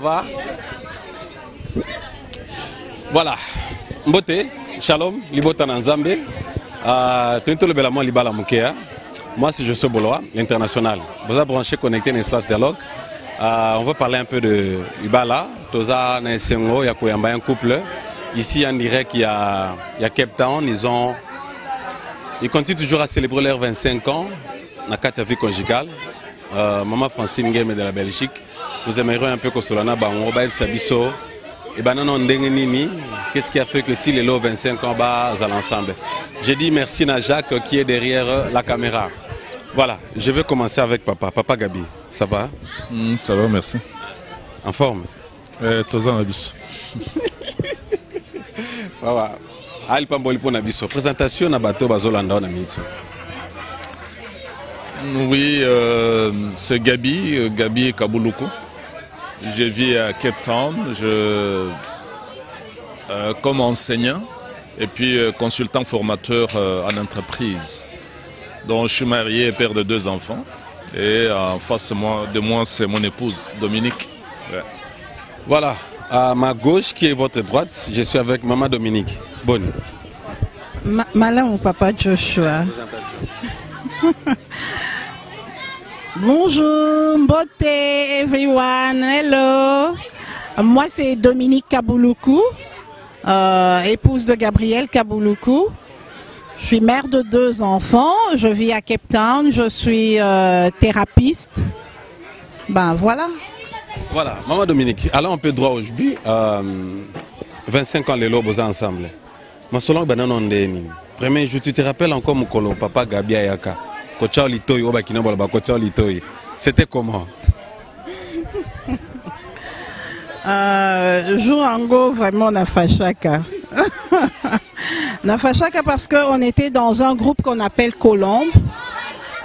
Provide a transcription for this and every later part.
Va Voilà. Mbote, shalom, libota na nzambe. Euh, tolobela mwa libala mokea. Moi, c'est Josso Bolois, l'international. Vous avez branché, connecté dans l'espace dialogue. Euh, on va parler un peu de Ibala. Toza Naesengo, Yakoyamba, un couple. Ici, en direct, il y a, y Cape. Ils, ont, ils continuent toujours à célébrer leurs 25 ans la vie conjugale. Euh, Maman Francine Game de la Belgique. Nous aimerions un peu que Solana Bango, Baïb Sabiso, et Bananon Ndengenini, qu'est-ce qui a fait que Til et 25 ans bas à l'ensemble? Je dis merci à Jacques qui est derrière la caméra. Voilà, je vais commencer avec papa. Papa Gabi, ça va? Mm, ça va, merci. En forme? Eh, toza na biso. Voilà. Ali pamboli mpona biso présentation na bato bazolanda na Oui, euh, c'est Gabi, euh, Gabi Kabuluku. Je vis à Cape Town, je, euh, comme enseignant et puis euh, consultant formateur euh, en entreprise. Donc je suis marié et père de deux enfants. Et en face de moi, de moi c'est mon épouse, Dominique. Ouais. Voilà, à ma gauche qui est votre droite, je suis avec maman Dominique. Bonne. Ma- Malin mon papa Joshua? Bonjour, Mbote, everyone. Hello. Moi, c'est Dominique Kaboulukou, euh, épouse de Gabriel Kaboulukou. Je suis mère de deux enfants. Je vis à Cape Town. Je suis euh, thérapeute. Ben voilà. Voilà, maman Dominique, allons un peu droit au but. Euh, 25 ans les lobes ensemble. Bananon ndeni. Premier jour, tu te rappelles encore mon colo, papa Gabi Ayaka. Kocha Litoy, Oba Kinobola, Kocha Litoy. C'était comment? Euh, jour en go, vraiment, na fachaka. na fachaka parce qu'on était dans un groupe qu'on appelle Colombe.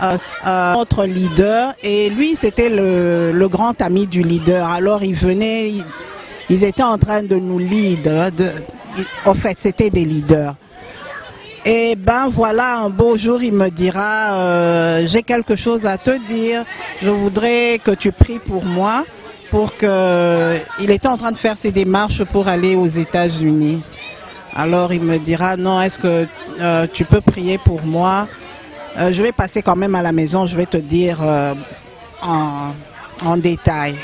Euh, euh, notre leader et lui c'était le, grand ami du leader alors il venait il- ils étaient en train de nous lead hein, en fait c'était des leaders et ben voilà, un beau jour, il me dira, euh, j'ai quelque chose à te dire. Je voudrais que tu pries pour moi, pour que il était en train de faire ses démarches pour aller aux États-Unis. Alors il me dira, non, est-ce que euh, tu peux prier pour moi? Euh, Je vais passer quand même à la maison, je vais te dire en, en détail.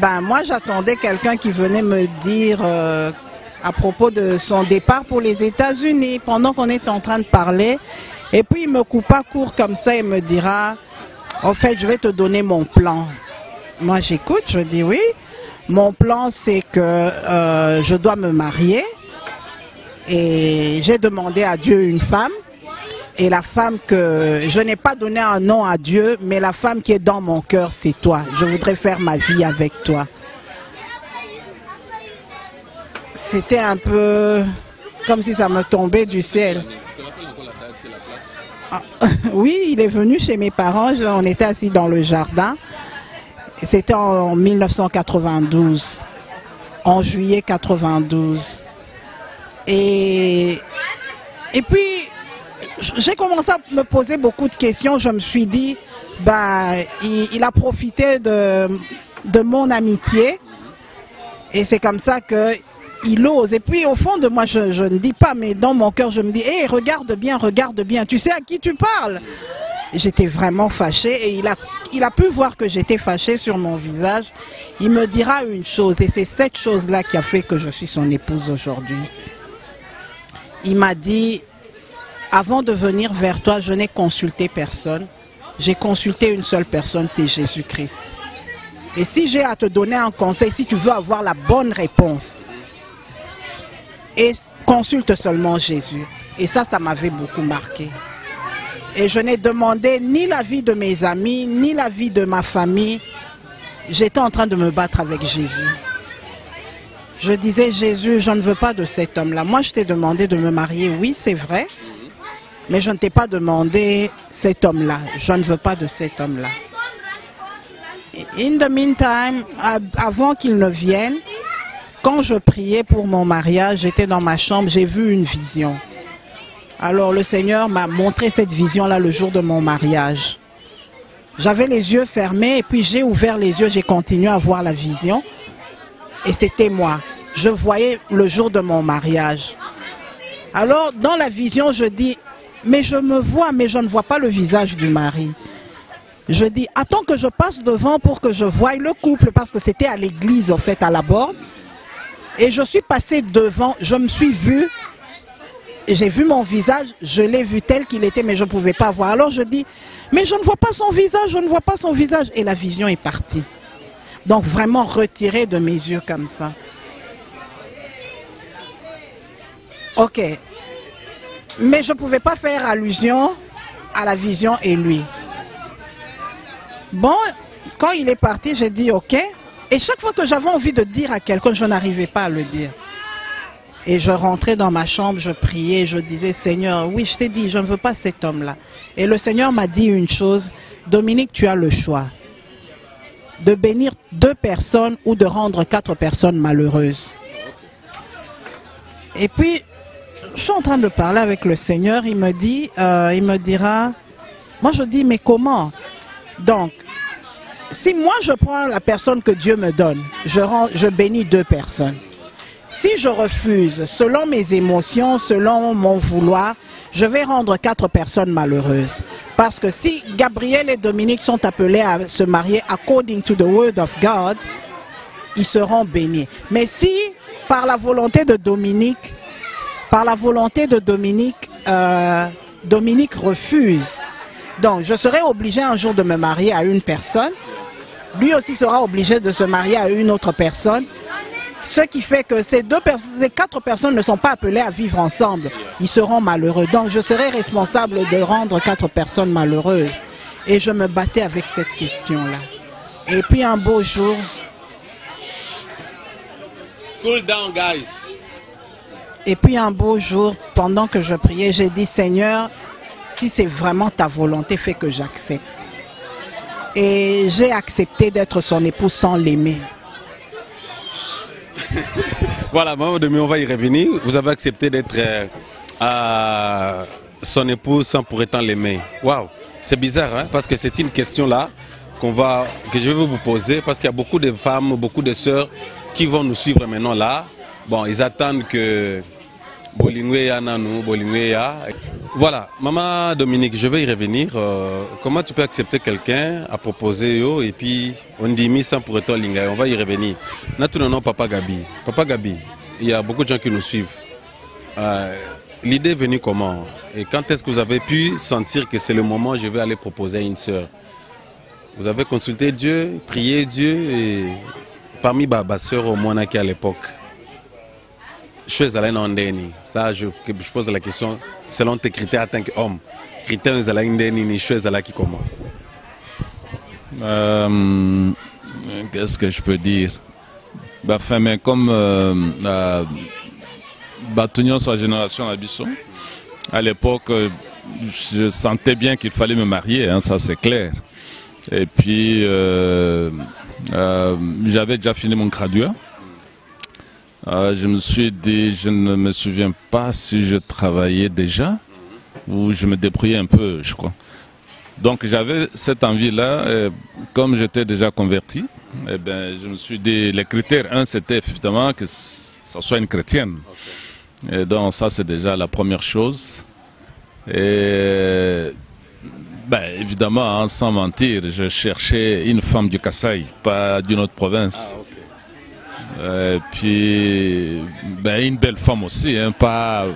Ben moi j'attendais quelqu'un qui venait me dire à propos de son départ pour les États-Unis pendant qu'on est en train de parler. Et puis il me coupa court comme ça et me dira, en fait je vais te donner mon plan. Moi j'écoute, je dis oui. Mon plan c'est que euh, je dois me marier et j'ai demandé à Dieu une femme. Et la femme que je n'ai pas donné un nom à Dieu, mais la femme qui est dans mon cœur, c'est toi. Je voudrais faire ma vie avec toi. C'était un peu comme si ça me tombait du ciel. Ah, oui, il est venu chez mes parents. On était assis dans le jardin. C'était en 1992, en juillet 92. Et, et puis, j'ai commencé à me poser beaucoup de questions. Je me suis dit, bah, il, il a profité de, de mon amitié. Et c'est comme ça que il ose. Et puis au fond de moi, je, ne dis pas, mais dans mon cœur, je me dis, hé, regarde bien, regarde bien. Tu sais à qui tu parles J'étais vraiment fâchée et il a, il a pu voir que j'étais fâchée sur mon visage. Il me dira une chose et c'est cette chose-là qui a fait que je suis son épouse aujourd'hui. Il m'a dit, avant de venir vers toi, je n'ai consulté personne. J'ai consulté une seule personne, c'est Jésus-Christ. Et si j'ai à te donner un conseil, si tu veux avoir la bonne réponse, et consulte seulement Jésus. Et ça, ça m'avait beaucoup marqué. Et je n'ai demandé ni l'avis de mes amis, ni l'avis de ma famille. J'étais en train de me battre avec Jésus. Je disais, Jésus, je ne veux pas de cet homme-là. Moi, je t'ai demandé de me marier, oui, c'est vrai. Mais je ne t'ai pas demandé cet homme-là. Je ne veux pas de cet homme-là. In the meantime, avant qu'il ne vienne, quand je priais pour mon mariage, j'étais dans ma chambre, j'ai vu une vision. Alors le Seigneur m'a montré cette vision-là le jour de mon mariage. J'avais les yeux fermés et puis j'ai ouvert les yeux, j'ai continué à voir la vision. Et c'était moi. Je voyais le jour de mon mariage. Alors, dans la vision, je dis, mais je me vois, mais je ne vois pas le visage du mari. Je dis, attends que je passe devant pour que je voie le couple, parce que c'était à l'église, en fait, à la borne. Et je suis passé devant, je me suis vu, j'ai vu mon visage, je l'ai vu tel qu'il était, mais je ne pouvais pas voir. Alors je dis, mais je ne vois pas son visage, je ne vois pas son visage. Et la vision est partie. Donc vraiment retiré de mes yeux comme ça. Ok. Mais je ne pouvais pas faire allusion à la vision et lui. Bon, quand il est parti, j'ai dit ok. Et chaque fois que j'avais envie de dire à quelqu'un, je n'arrivais pas à le dire. Et je rentrais dans ma chambre, je priais, je disais, Seigneur, oui, je t'ai dit, je ne veux pas cet homme-là. Et le Seigneur m'a dit une chose, Dominique, tu as le choix de bénir deux personnes ou de rendre quatre personnes malheureuses. Et puis, je suis en train de parler avec le Seigneur, il me dit, euh, il me dira, moi je dis, mais comment? Donc, si moi je prends la personne que Dieu me donne, je, bénis deux personnes. Si je refuse, selon mes émotions, selon mon vouloir, je vais rendre quatre personnes malheureuses. Parce que si Gabriel et Dominique sont appelés à se marier according to the word of God, ils seront bénis. Mais si, par la volonté de Dominique, par la volonté de Dominique, euh, Dominique refuse, donc je serai obligé un jour de me marier à une personne, lui aussi sera obligé de se marier à une autre personne, ce qui fait que ces, deux ces quatre personnes ne sont pas appelées à vivre ensemble. Ils seront malheureux. Donc je serai responsable de rendre quatre personnes malheureuses. Et je me battais avec cette question-là. Et puis un beau jour... Cool down, guys. Et puis un beau jour, pendant que je priais, j'ai dit, Seigneur, si c'est vraiment ta volonté, fais que j'accepte. Et j'ai accepté d'être son épouse sans l'aimer. voilà, demi, on va y revenir. Vous avez accepté d'être euh, son épouse sans pour autant l'aimer. Waouh, c'est bizarre, hein, parce que c'est une question là qu'on va, que je vais vous poser, parce qu'il y a beaucoup de femmes, beaucoup de sœurs qui vont nous suivre maintenant là. Bon, ils attendent que Nanou, Bolingweya. Voilà, maman Dominique, je vais y revenir. Euh, comment tu peux accepter quelqu'un à proposer et puis on dit mis sans pour autant linga, on va y revenir. Naturellement, Papa Gabi. Papa Gabi, il y a beaucoup de gens qui nous suivent. Euh, L'idée est venue comment? Et quand est-ce que vous avez pu sentir que c'est le moment où je vais aller proposer à une sœur? Vous avez consulté Dieu, prié Dieu et parmi Baba sœurs au moins qui à l'époque. Je, je pose la question selon tes critères en tant qu'homme. Critères euh, Qu'est-ce que je peux dire? Bah, enfin, mais comme euh, Batunion sa génération à à l'époque, euh, je sentais bien qu'il fallait me marier, hein, ça c'est clair. Et puis, j'avais déjà fini mon graduat. Euh, je me suis dit, je ne me souviens pas si je travaillais déjà ou je me débrouillais un peu, je crois. Donc j'avais cette envie-là, et comme j'étais déjà converti, eh ben, je me suis dit, les critères, un, c'était effectivement que ça soit une chrétienne. Et donc ça, c'est déjà la première chose. Et ben, évidemment, hein, sans mentir, je cherchais une femme du Kassai, pas d'une autre province. Et puis, ben, une belle femme aussi, hein, pas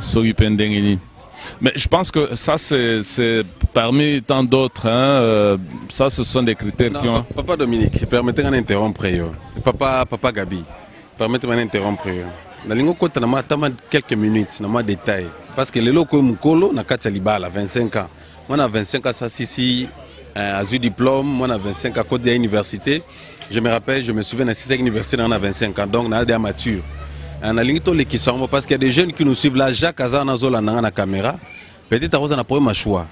Sogi Pendengini. Mais je pense que ça, c'est parmi tant d'autres. Hein, euh, ça, ce sont des critères non, qui ont. Papa Dominique, permettez-moi d'interrompre. Papa, papa Gabi, permettez-moi d'interrompre. nalingi okota na matama quelques minutes na ma détail parce que lelo okoyi mokolo na kati ya libala 25 ans mwana 25 ans asasisi euh, azwi diplôme mwana 25 ans koti ya université. Je me rappelle je me souviens nasisaki université na nga na 25 ans. Donc naa deya mature nalingi tolekisa yango parce qu'il y a des jeunes qui nous suivent là jacques aza wana azolanda nga na caméra. Peut-être akoza na problème ya choix.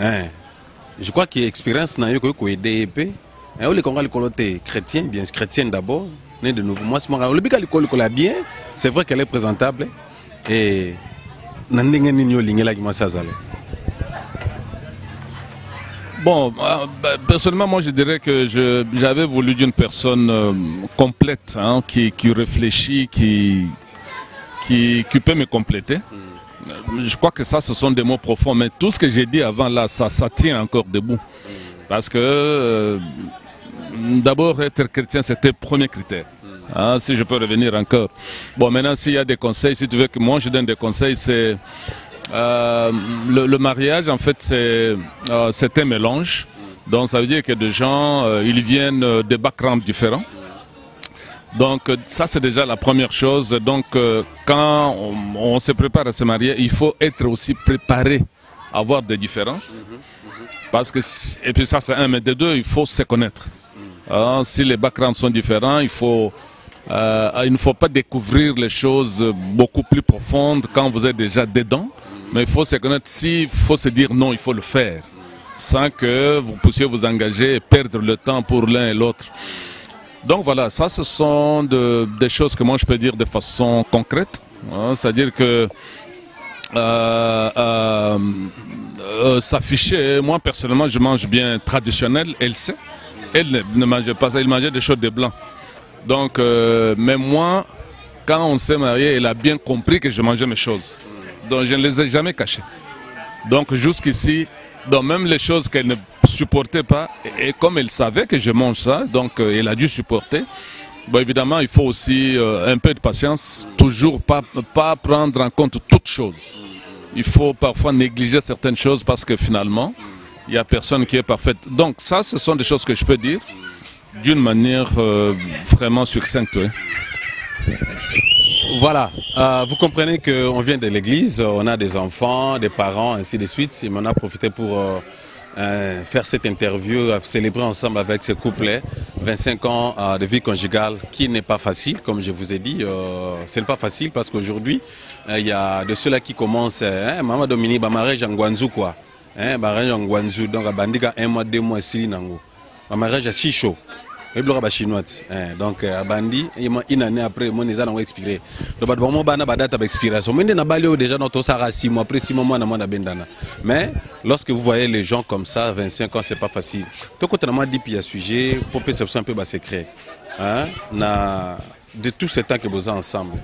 Hein. je crois que expérience na yo koyi koede ye mpe oleka ngo likolo te chrétien bien chrétienne d'abord né de nouveau. Mwasi moko olobika likolo likolo ya bien. C'est vrai qu'elle est présentable. Et na ndenge nini olingelaki mwasi azala Bon, euh, bah, personnellement, moi, je dirais que j'avais voulu d'une personne euh, complète, hein, qui, réfléchit, qui, peut me compléter. Euh, Je crois que ça, ce sont des mots profonds, mais tout ce que j'ai dit avant là, ça, tient encore debout. Parce que, d'abord, être chrétien, c'était le premier critère. Hein, si je peux revenir encore. Bon, maintenant, s'il y a des conseils, si tu veux que moi je donne des conseils, c'est. Euh, le, mariage, en fait, c'est euh, c'est un mélange. Donc, ça veut dire que des gens, euh, ils viennent des backgrounds différents. Donc, ça, c'est déjà la première chose. Donc, quand on, se prépare à se marier, il faut être aussi préparé à avoir des différences. Parce que, et puis ça, c'est un, mais de deux, il faut se connaître. Hein, si les backgrounds sont différents, il faut, il ne faut pas découvrir les choses beaucoup plus profondes quand vous êtes déjà dedans. Mais il faut se connaître. S'il faut se dire non, il faut le faire. Sans que vous puissiez vous engager et perdre le temps pour l'un et l'autre. Donc voilà, ça ce sont de- des choses que moi je peux dire de façon concrète. hein, C'est-à-dire que euh, euh, euh, s'afficher, moi personnellement je mange bien traditionnel, elle sait. Elle ne, mangeait pas elle mangeait des choses de blanc. Donc, mais moi, quand on s'est marié, elle a bien compris que je mangeais mes choses. Donc je ne les ai jamais cachées. Donc jusqu'ici, même les choses qu'elle ne supportait pas, et, et comme elle savait que je mange ça, donc euh, elle a dû supporter. Bon, évidemment, il faut aussi euh, un peu de patience, toujours pas, pas prendre en compte toutes choses. Il faut parfois négliger certaines choses parce que finalement, il n'y a personne qui est parfaite. Donc ça, ce sont des choses que je peux dire d'une manière euh, vraiment succincte. Voilà, Euh, vous comprenez qu'on vient de l'église, on a des enfants, des parents, ainsi de suite. Et on a profité pour euh, euh, faire cette interview, célébrer ensemble avec ce couplet 25 ans de vie conjugale qui n'est pas facile, comme je vous ai dit. Ce n'est pas facile parce qu'aujourd'hui, il y a de ceux-là qui commencent, hein, Maman Dominique, mariage en Guanzou, quoi. Hein, en Guanzou, donc à Bandika, un mois, deux mois, sili nango. Bah, mariage à si chaud. ebiloko bachinois ti eh, donc eh, abandi une année après moni eza nango expiré. Donc bato bango bana badata baexpiration moi nde nabali oyo déjà no tosaka six mois après six mois mwana mwana bendana mais lorsque vous voyez les gens comme ça 25 ans c'est pas facile. Tokota na mwa dipi ya sujet po pesa biso un peu basecret hein, na de tout ce temps que vous êtes ensemble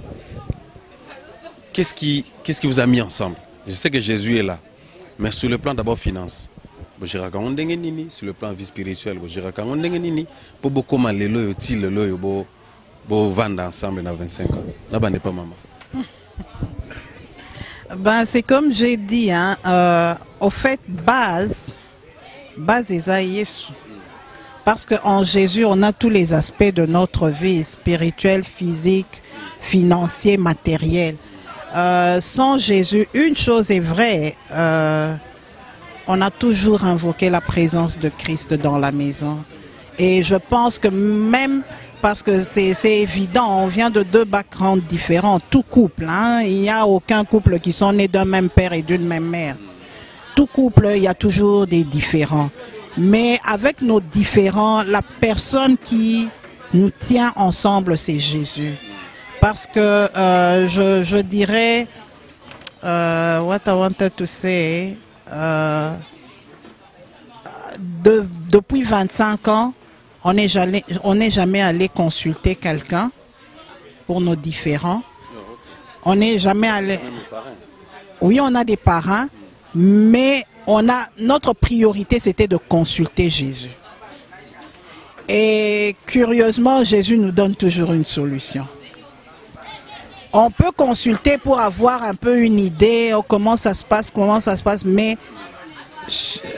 qu'est-ce qui, qu'est-ce qui vous a mis ensemble? Je sais que Jésus est là mais sur le plan d'abord finance sur le plan vie spirituelle boziraka ngo ndenge ti ensemble na 25 ans na bandepa mama Ben, c'est comme j'ai dit, hein, euh, au fait, base, base eza Yesu. Parce qu'en Jésus, on a tous les aspects de notre vie, spirituelle, physique, financier, matériel. Euh, sans Jésus, une chose est vraie, euh, on a toujours invoqué la présence de Christ dans la maison. Et je pense que même parce que c'est évident, on vient de deux backgrounds différents, tout couple. hein. il n'y a aucun couple qui sont nés d'un même père et d'une même mère. Tout couple, il y a toujours des différents. Mais avec nos différents, la personne qui nous tient ensemble, c'est Jésus. Parce que euh, je, je dirais, euh, what I wanted to say, euh, de- depuis 25 ans, on n'est jamais, allé consulter quelqu'un pour nos différents. On n'est jamais allé. Oui, on a des parents, mais on a notre priorité, c'était de consulter Jésus. Et curieusement, Jésus nous donne toujours une solution. On peut consulter pour avoir un peu une idée oh, comment ça se passe, comment ça se passe, mais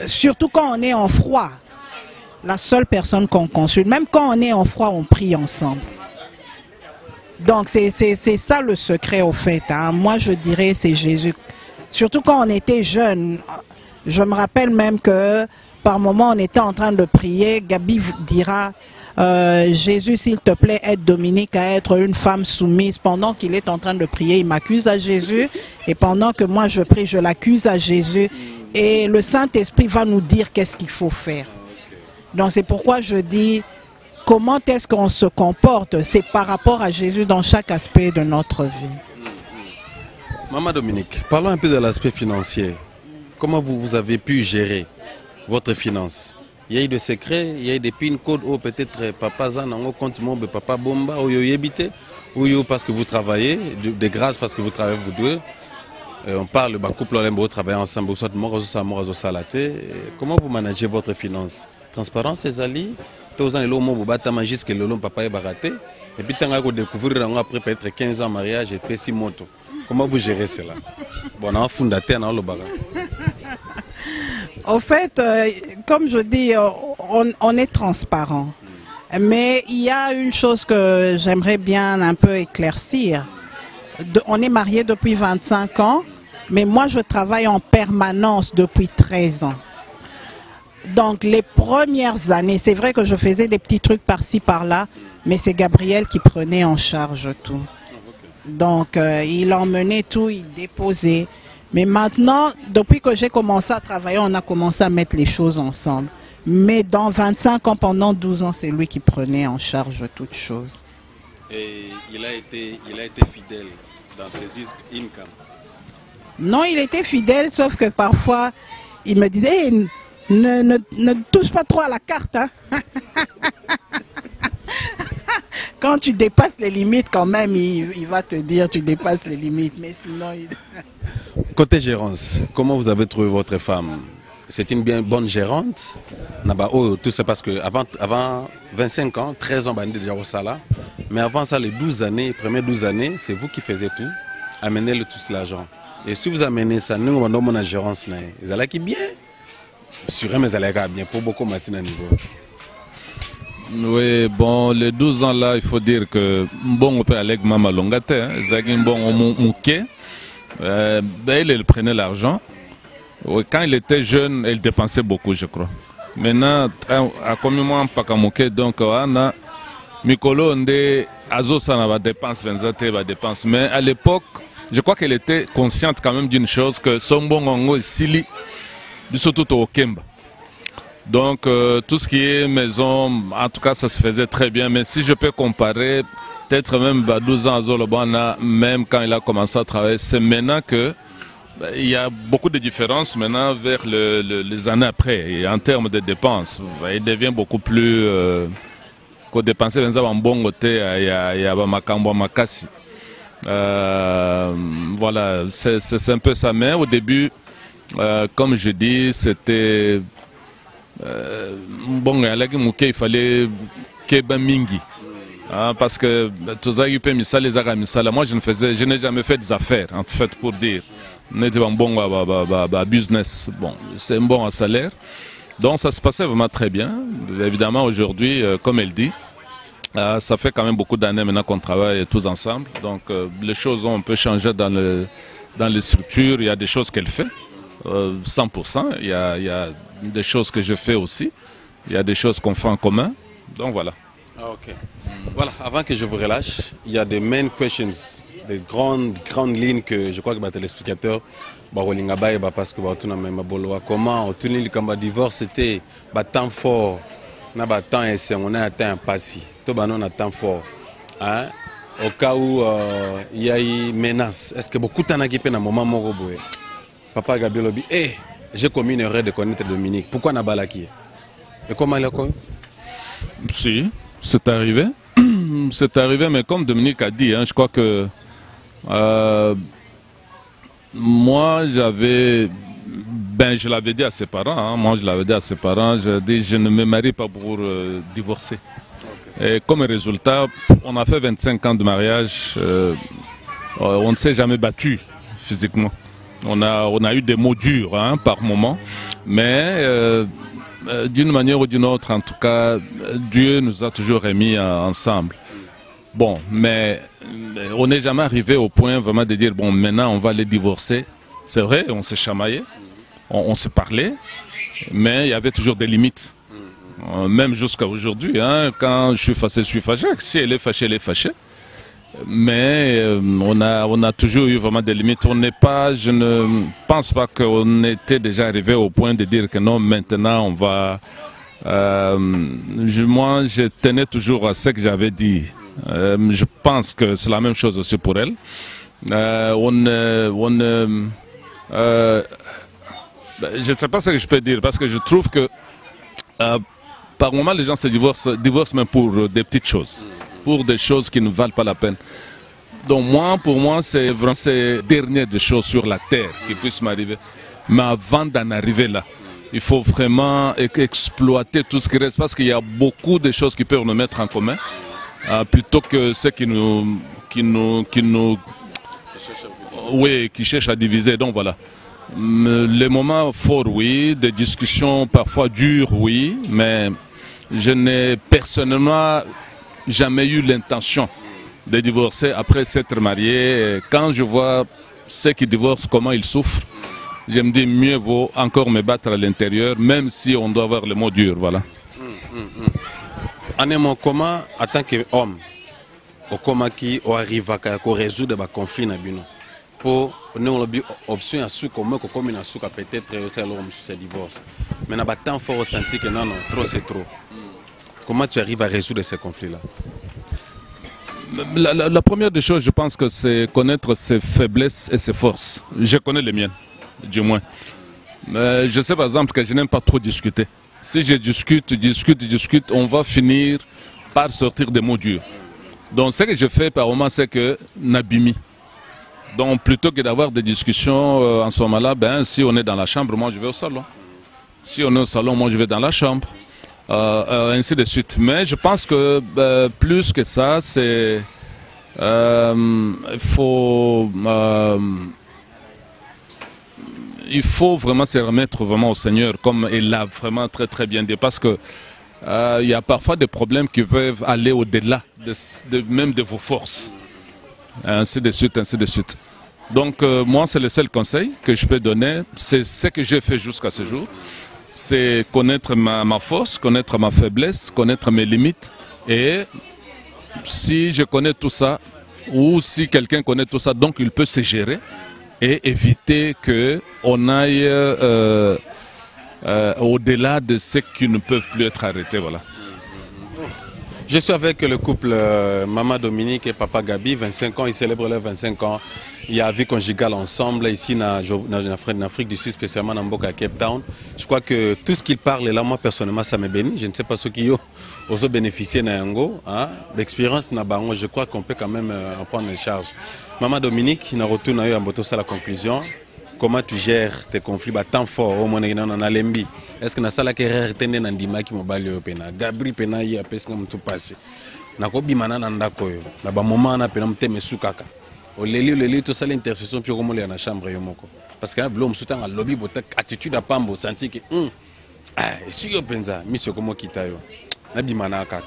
surtout quand on est en froid, la seule personne qu'on consulte, même quand on est en froid, on prie ensemble. Donc c'est ça le secret au fait. hein. Moi je dirais c'est Jésus. Surtout quand on était jeune. Je me rappelle même que par moment on était en train de prier. Gabi dira euh, Jésus s'il te plaît aide Dominique à être une femme soumise. Pendant qu'il est en train de prier, il m'accuse à Jésus. Et pendant que moi je prie, je l'accuse à Jésus. Et le Saint-Esprit va nous dire qu'est-ce qu'il faut faire. Donc c'est pourquoi je dis comment est-ce qu'on se comporte, c'est par rapport à Jésus dans chaque aspect de notre vie. Maman Dominique, parlons un peu de l'aspect financier. Comment vous, vous avez pu gérer votre finance? Y a eu des secrets, il y a eu des pin codes où peut-être papa Zanango compte mon papa Bomba ou yébité ou yo parce que vous travaillez, de, grâce parce que vous travaillez vous deux. Euh, on parle, bah, couple, on travailler ensemble, soit mort, soit mort, salaté. Comment vous managez votre finance? Transparence, c'est Ali. Tous les lots, vous battez le long papa est baraté. Et puis, tant que vous découvrez après peut-être 15 ans de mariage et puis 6 motos. Comment vous gérez cela? Bon, on a fondateur dans le barat. En fait, euh, comme je dis, euh, on, est transparent. Mais il y a une chose que j'aimerais bien un peu éclaircir. On est mariés depuis 25 ans, mais moi je travaille en permanence depuis 13 ans. Donc les premières années, c'est vrai que je faisais des petits trucs par-ci par-là, mais c'est Gabriel qui prenait en charge tout. Donc euh, il emmenait tout, il déposait. Mais maintenant, depuis que j'ai commencé à travailler, on a commencé à mettre les choses ensemble. Mais dans 25 ans, pendant 12 ans, c'est lui qui prenait en charge toutes choses. Et il a été, il a été fidèle dans ses income Non, il était fidèle, sauf que parfois, il me disait, hey, ne, ne, ne, touche pas trop à la carte. Hein. Quand tu dépasses les limites, quand même, il, il, va te dire tu dépasses les limites. Mais sinon... Il... Côté gérance, comment vous avez trouvé votre femme? C'est une bien bonne gérante? Oh, tout ça parce que avant, avant 25 ans, 13 ans, déjà au Sala. Mais avant ça, les 12 années, les premières 12 années, c'est vous qui faisiez tout. Amenez le tout l'argent. Et si vous amenez ça, nous, on a une gérance. Vous allez qui bien? Sur mais allez bien. Pour beaucoup, matin à niveau. Oui, bon, les 12 ans là, il faut dire que bon, on peut aller avec Mama Longate, hein, Zagin bon, on mouquet, euh, ben, prenait l'argent. Quand il était jeune, il dépensait beaucoup, je crois. Maintenant, à combien mois pakamoke donc ana mikolo nde azosana ba dépense benzate ba dépense mais à l'époque je crois qu'elle était consciente quand même d'une chose que son bon ngo sili surtout au Kemba donc euh, tout ce qui est maison en tout cas ça se faisait très bien mais si je peux comparer peut-être même 12 ans à Zolobana même quand il a commencé à travailler c'est maintenant que il y a beaucoup de différences maintenant vers le, le, les années après. Et en termes de dépenses, il devient beaucoup plus. Euh, dépenser dans bon côté, il y a Makambo Makasi. Euh, voilà, c'est un peu ça. Mais au début, euh, comme je dis, c'était. Euh, bon, il fallait Keba Mingi. Hein, parce que moi je ne faisais, je n'ai jamais fait des affaires en fait pour dire n'était pas bon à business. Bon, c'est un bon salaire. Donc ça se passait vraiment très bien. Évidemment, aujourd'hui, euh, comme elle dit, euh, ça fait quand même beaucoup d'années maintenant qu'on travaille tous ensemble. Donc euh, les choses ont un peu changé dans, dans les structures. Il y a des choses qu'elle fait, 100%. Il y, a, il y, a, des choses que je fais aussi. Il y a des choses qu'on fait en commun. Donc voilà. Ah, ok. Voilà, avant que je vous relâche, il y a des main questions des grandes, grandes lignes que je crois que les téléspectateurs parce que comment le divorce c'était temps fort. Na temps et on a atteint un passé. Tout on a temps fort. Hein? Au cas où euh, il y a eu menace est-ce que beaucoup de temps qui un moment boye papa Gabriel Obi eh j'ai commis une erreur de connaître Dominique. Pourquoi na balaki et comment il a connu si c'est arrivé c'est arrivé mais comme Dominique a dit hein, je crois que euh, moi, j'avais. Ben, je l'avais dit à ses parents. Hein, moi, je l'avais dit à ses parents. Je dis, je ne me marie pas pour euh, divorcer. Et comme résultat, on a fait 25 ans de mariage. Euh, on ne s'est jamais battu physiquement. On a, on a eu des mots durs hein, par moment. Mais d'une manière ou d'une autre, en tout cas, Dieu nous a toujours remis ensemble. Bon, mais on n'est jamais arrivé au point vraiment de dire, bon, maintenant on va les divorcer. C'est vrai, on s'est chamaillé, on, on se parlait, mais il y avait toujours des limites. Euh, même jusqu'à aujourd'hui, hein, quand je suis fâché, je suis fâché. Si elle est fâchée, elle est fâchée. Mais euh, on, a, on a toujours eu vraiment des limites. On n'est pas, je ne pense pas qu'on était déjà arrivé au point de dire que non, maintenant on va. Euh, moi, je tenais toujours à ce que j'avais dit. Euh, je pense que c'est la même chose aussi pour elle. On, on, je ne sais pas ce que je peux dire parce que je trouve que par moment les gens se divorcent, divorcent même pour des petites choses, pour des choses qui ne valent pas la peine. Donc moi, pour moi, c'est vraiment ces dernières des choses sur la terre qui puissent m'arriver. Mais avant d'en arriver là, il faut vraiment exploiter tout ce qui reste parce qu'il y a beaucoup de choses qui peuvent nous mettre en commun euh, plutôt que ce qui nous, qui nous, qui nous, oui, qui cherchent à diviser. Donc voilà. Les moments forts, oui, des discussions parfois dures, oui, mais je n'ai personnellement jamais eu l'intention de divorcer après s'être marié. Quand je vois ceux qui divorcent, comment ils souffrent, je me dis mieux vaut encore me battre à l'intérieur, même si on doit avoir le mot dur, voilà. en comment en tant qu'homme okomaki oarrivaka ya korésoudre baconflit na bino mpo ndenge olobi option suka omoi kokomi na suka peut-être mosusu ya divorce mais na batemps fort osenti que non non trop c'est trop comment tu arrives à résoudre ces conflits là La, première des choses, je pense que c'est connaître ses faiblesses et ses forces. Je connais les miennes, du moins. Mais je sais par exemple que je n'aime pas trop discuter. Si je discute, discute, discute, on va finir par sortir des mots durs. Donc ce que je fais par moment, c'est que Nabimi. Donc plutôt que d'avoir des discussions euh, en ce moment-là, ben, si on est dans la chambre, moi je vais au salon. Si on est au salon, moi je vais dans la chambre. Euh, euh, ainsi de suite. Mais je pense que euh, plus que ça, c'est il faut il faut vraiment se remettre vraiment au Seigneur, comme il l'a vraiment très très bien dit, parce que il y a parfois des problèmes qui peuvent aller au-delà de, de- même de vos forces, ainsi de suite, ainsi de suite. Donc moi, c'est le seul conseil que je peux donner, c'est ce que j'ai fait jusqu'à ce jour c'est connaître ma, force, connaître ma faiblesse, connaître mes limites. Et si je connais tout ça, ou si quelqu'un connaît tout ça, donc il peut se gérer et éviter que on aille euh, euh, au-delà de ce qui ne peuvent plus être arrêtés. Voilà. Je suis avec le couple euh, Maman Dominique et Papa Gabi, 25 ans, ils célèbrent leurs 25 ans. Il y a vie conjugale ensemble ici en Afrique du Sud, spécialement dans Mboka Cape Town. Je crois que tout ce qu'ils parlent là, moi personnellement, ça me bénit. Je ne sais pas ceux qui ont aussi bénéficié d'Yango, hein, bango. Je crois qu'on peut quand même euh, en prendre en charge. Maman Dominique, il retourne à la conclusion. Comment tu gères tes conflits? Bah, tant fort moins dans na lembi est-ce que na sala ke rare tende na ndimaki mobali oyo pena? Gabri pena ye apesi nga motu pasi. Nakobima na na ndako oyo. Na bamoma wana pena motema esukaka oleli oleli tosala intercession mpe okomolela na chambre yo moko. Parce que na bilo mosusu ntango alobi bota attitude apamba osanti ke "Hmm, ah, esuki yo mpenza miso ekomokita yo. Nabima na kaka.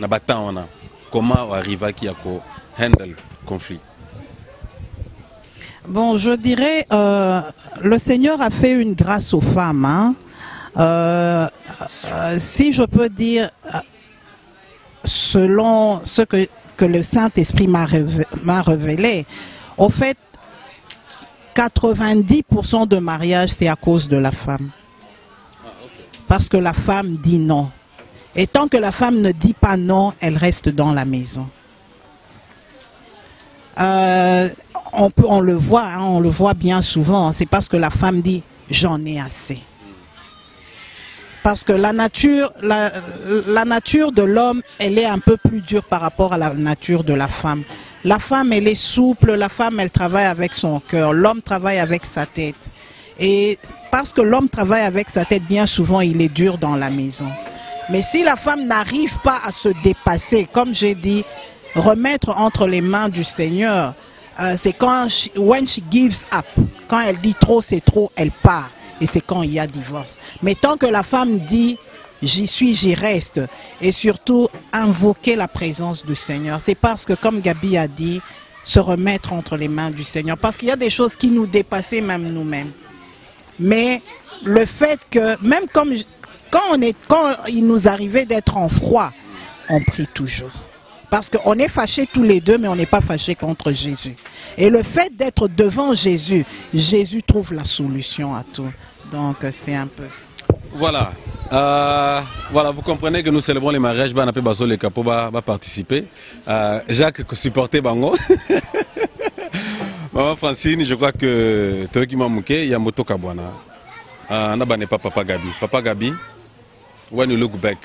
Na batemps wana comment oarrivaki ya kohandle conflit Bon, je dirais, euh, le Seigneur a fait une grâce aux femmes. hein. Euh, euh, si je peux dire, selon ce que, que le Saint-Esprit m'a révé- m'a révélé, au fait, 90% de mariage, c'est à cause de la femme. Parce que la femme dit non. Et tant que la femme ne dit pas non, elle reste dans la maison. Euh, on, peut, on le voit, hein, on le voit bien souvent. C'est parce que la femme dit j'en ai assez. Parce que la nature, la nature de l'homme, elle est un peu plus dure par rapport à la nature de la femme. La femme, elle est souple, la femme, elle travaille avec son cœur, l'homme travaille avec sa tête. Et parce que l'homme travaille avec sa tête, bien souvent, il est dur dans la maison. Mais si la femme n'arrive pas à se dépasser, comme j'ai dit, remettre entre les mains du Seigneur, euh, c'est quand, when she gives up, quand elle dit trop, c'est trop, elle part. Et c'est quand il y a divorce. Mais tant que la femme dit, j'y suis, j'y reste, et surtout invoquer la présence du Seigneur, c'est parce que, comme Gabi a dit, se remettre entre les mains du Seigneur. Parce qu'il y a des choses qui nous dépassaient même nous-mêmes. Mais le fait que, même comme quand, on est, quand il nous arrivait d'être en froid, on prie toujours. Parce qu'on est fâchés tous les deux, mais on n'est pas fâchés contre Jésus. Et le fait d'être devant Jésus, Jésus trouve la solution à tout. Donc c'est un peu ça. Voilà. Euh, voilà, vous comprenez que nous célébrons les mariages, on appelle Baso les va participer. Euh, Jacques, que supporter Bango. Maman Francine, je crois que Toki Mamouke, il y a Moto Kabwana. uh, pa papa gabi papa gabi when you look back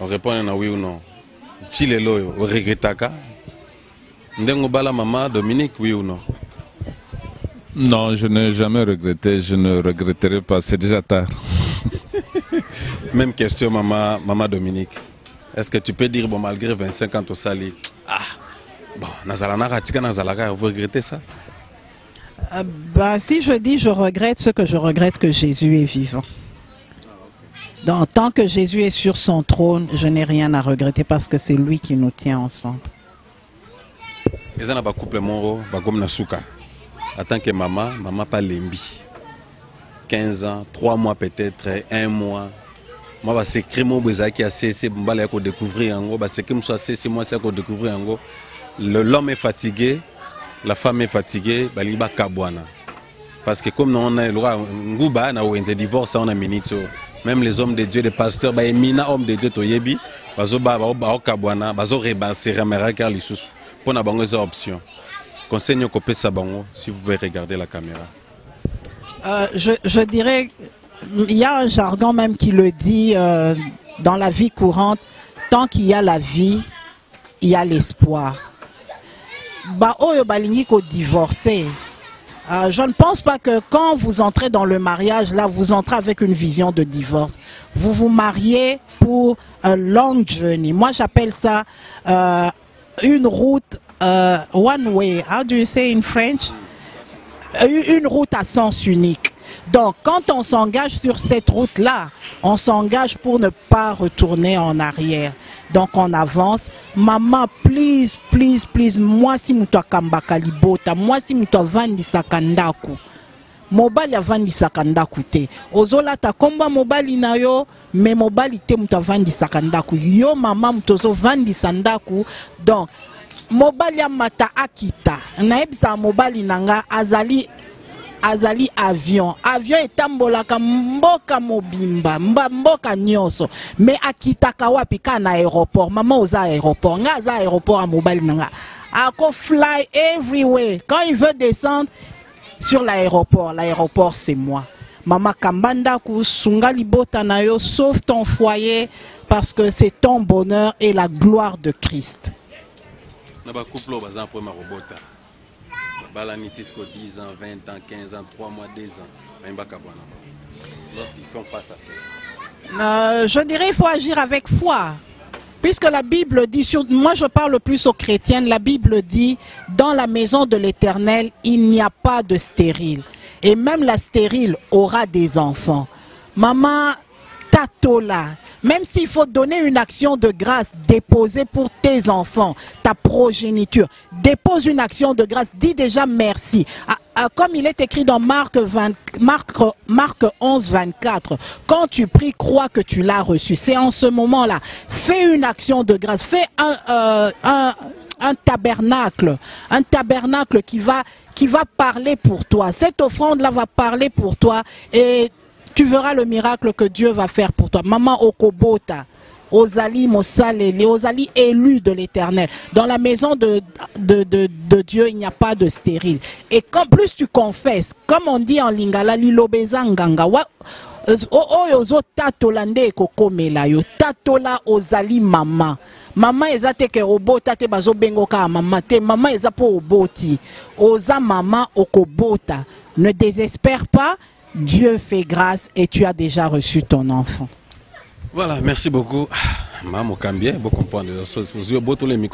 on répond na oui ou non. Ti lelo oyo oregretaka ndenge obala mama dominique oui ou non? Non, je n'ai jamais regretté, je ne regretterai pas, c'est déjà tard. même question mama, mama dominique. Est ce que tu peux dire bon malgré 25 ans tosali ah bon nazala naka tika nazalaka vous regrettez ça? Euh, bah, si je dis je regrette ce que je regrette que Jésus est vivant. Donc, tant que Jésus est sur son trône, je n'ai rien à regretter parce que c'est lui qui nous tient ensemble. eza na bacouple moko bakomi na suka. Que mama mama pa lembi. 15 ans 3 mois peut-être 1 mois. Mwa basekret moko boye ezalaki ya sese mbala ya kodécouvrir yango. Basekret mosusu ya sese mwasi ya kodécouvrir yango. L'homme est fatigué la femme est fatiguée balingi bakabwana parce que comme on a eloka nguba na wenze divorce on a minute oyo même les hommes de dieu les pasteurs baemina homme de dieu toyebi bango eza option conseil si vous pouvez regarder la caméra Euh, je, dirais, il y a un jargon même qui le dit euh, dans la vie courante, tant qu'il y a la vie, il y a l'espoir. Ba oyo balingi ko divorcer. Euh, je ne pense pas que quand vous entrez dans le mariage, là, vous entrez avec une vision de divorce. Vous vous mariez pour un long journey. Moi, j'appelle ça euh, une route euh, one way. How do you say in French? une route à sens unique. Donc, quand on s'engage sur cette route-là, on s'engage pour ne pas retourner en arrière. Donc, on avance. Maman, please, please, please, moi si mutu akambaka libota, moi si mutu avandisaka ndako. mobali avandisaka ndako te ozolata komba mobali na yo me mobali te moto yo mama moto ozovandisa ndako donc mobali amata akita nayebisaka mobali na nga azali azali avion. Avion etambolaka mboka mobimba mba mboka nyonso. Me akitaka wapi? Na aéroport. Mama oza aéroport. Nga aéroport ya mobali na nga. Ako fly everywhere. Quand il veut descendre sur l'aéroport. L'aéroport c'est moi. Mama kamba ndako sunga libota sauve ton foyer parce que c'est ton bonheur et la gloire de Christ tisiko 10 ans 20 ans 15 ans 3 mois 2 ans lorsqu'ils font face à ça Euh, je dirais il faut agir avec foi. Puisque la Bible dit, sur, moi je parle plus aux chrétiennes, la Bible dit, dans la maison de l'Éternel, il n'y a pas de stérile. Et même la stérile aura des enfants. Maman, tatola, même s'il faut donner une action de grâce, déposer pour tes enfants, ta progéniture, dépose une action de grâce, dis déjà merci. Ah, ah, comme il est écrit dans Marc, 20 Marc, Marc 11, 24, quand tu pries, crois que tu l'as reçu. C'est en ce moment-là. Fais une action de grâce. Fais un, euh, un tabernacle. Un tabernacle qui va, qui va parler pour toi. Cette offrande-là va parler pour toi et tu verras le miracle que Dieu va faire pour toi. Maman Okobota. Ozali Mosalele, Ozali élu de l'éternel. Dans la maison de, de, de, de Dieu, il n'y a pas de stérile. Et quand plus tu confesses, comme on dit en lingala, lilobeza nganga, oyo ozotatola nde ekokomela yo tatola ozali mama mama eza te ke obota te bazobenga kaka mama te mama eza mpo oboti oza mama okobota ne désespère pas dieu fait grâce et tu as déjà reçu ton enfant Voilà, merci beaucoup. Maman Kambien, vous comprenez les choses. Les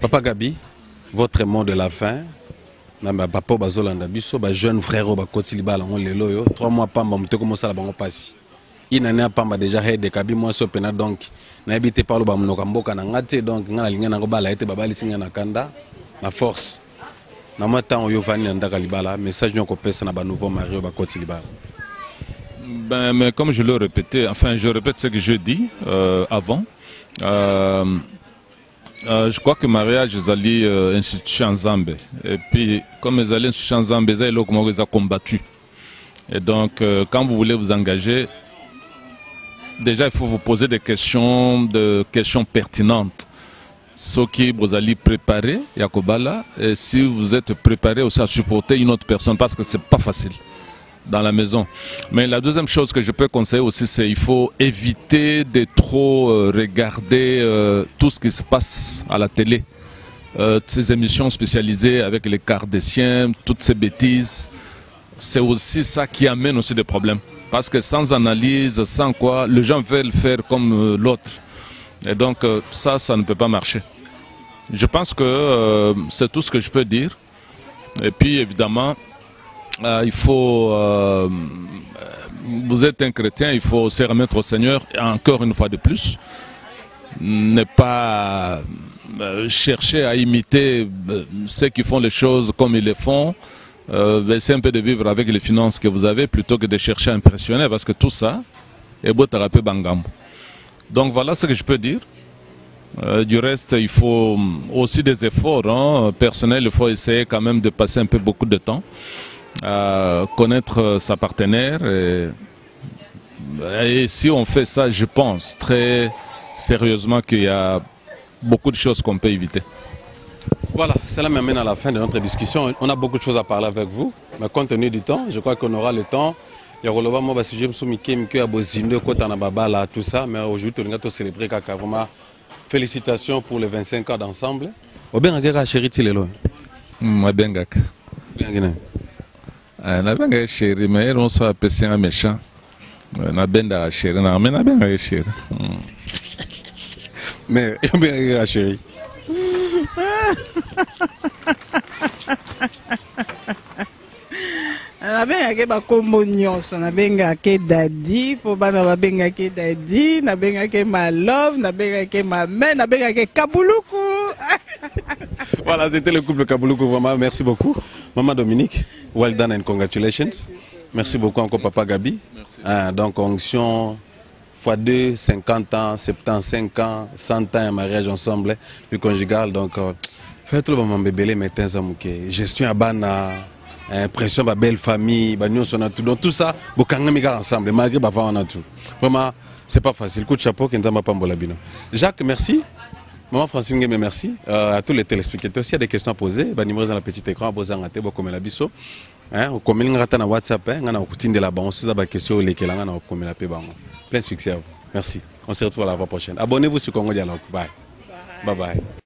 Papa Gabi, votre mot de la fin. Na papa bazolanda biso ba jeune frère ba koti libala on yo 3 mois pamba muté comme ça la bango pasi. Ina ne pamba déjà head kabi moi so pena donc na habité par le ba munoka mboka na donc ngana linga na ete babali singa na na force. Na mata oyo vani ndaka libala message nyoko pesa na ba nouveau mari ba koti libala. Ben, mais comme je l'ai répété, enfin je répète ce que je dis euh, avant. Euh, euh, je crois que mariage ezali euh, institution en Zambie. Et puis comme ezali institution en Zambie, eza eloko moko eza combattu. Et donc euh, quand vous voulez vous engager, déjà il faut vous poser des questions, de questions pertinentes. Soki vous allez préparer Yakobala, et si vous êtes préparé aussi à supporter une autre personne, parce que c'est pas facile. dans la maison. Mais la deuxième chose que je peux conseiller aussi, c'est il faut éviter de trop euh, regarder euh, tout ce qui se passe à la télé. Euh, ces émissions spécialisées avec les Kardashians, toutes ces bêtises, c'est aussi ça qui amène aussi des problèmes. Parce que sans analyse, sans quoi, les gens veulent faire comme l'autre. Et donc euh, ça, ça ne peut pas marcher. Je pense que euh, c'est tout ce que je peux dire. Et puis évidemment, euh, il faut... vous êtes un chrétien, il faut se remettre au Seigneur, encore une fois de plus. Ne pas chercher à imiter ceux qui font les choses comme ils les font. Essayer un peu de vivre avec les finances que vous avez plutôt que de chercher à impressionner parce que tout ça est beau thérapie bangam. Donc voilà ce que je peux dire. Euh, du reste, il faut aussi des efforts hein, personnels. Il faut essayer quand même de passer un peu beaucoup de temps à connaître euh, sa partenaire. Et, et si on fait ça, je pense très sérieusement qu'il y a beaucoup de choses qu'on peut éviter. Voilà, cela m'amène à la fin de notre discussion. On a beaucoup de choses à parler avec vous, mais compte tenu du temps, je crois qu'on aura le temps. Il y aura le moment sujet sur Mickey, Mickey à Bozindo, tout ça. Mais aujourd'hui, on a célébré Kaka. Vraiment, félicitations pour les 25 ans d'ensemble. Oben Agera chéri Tilelo. Mwabengaka. Bien Guinée. Eh, nabengaka sheri me ero nso apesi nga méchant Eh, nabendaka sheri na me nabengaka sheri Mm. Mais Oben Agera chéri. nabengaki bakombo nyonso nabengaki dadi mpo bana babengaki dadi nabengaki malove nabengaki mame nabengaki kabuluku Voilà, c'était le couple Kaboulou Vraiment, merci beaucoup. Maman Dominique, well done and congratulations. Merci beaucoup encore, Papa Gabi. Hein, donc, onction x2, 50 ans, 75 ans, 100 ans, un mariage ensemble, puis conjugal. Donc, euh, faites le moment bébé, un Gestion à bana, impression de belle famille, bah, nous, on a tout. Donc, tout ça, vous avez ensemble, malgré que on a tout. Vraiment, c'est pas facile. Coup de chapeau, Kenzama Pambolabino. Jacques, merci. Maman Francine merci. Euh, à tous les téléspectateurs, s'il y a des questions à poser, bah, numéro dans le petit écran, bozanga te bokomela biso. Hein, okomeli ngata na WhatsApp, hein, ngana okutindela bango, si za ba question lekela ngana okomela pe bango. Plein succès à vous. Merci. On se retrouve à la fois prochaine. Abonnez-vous sur Congo Dialogue. Bye. Bye bye.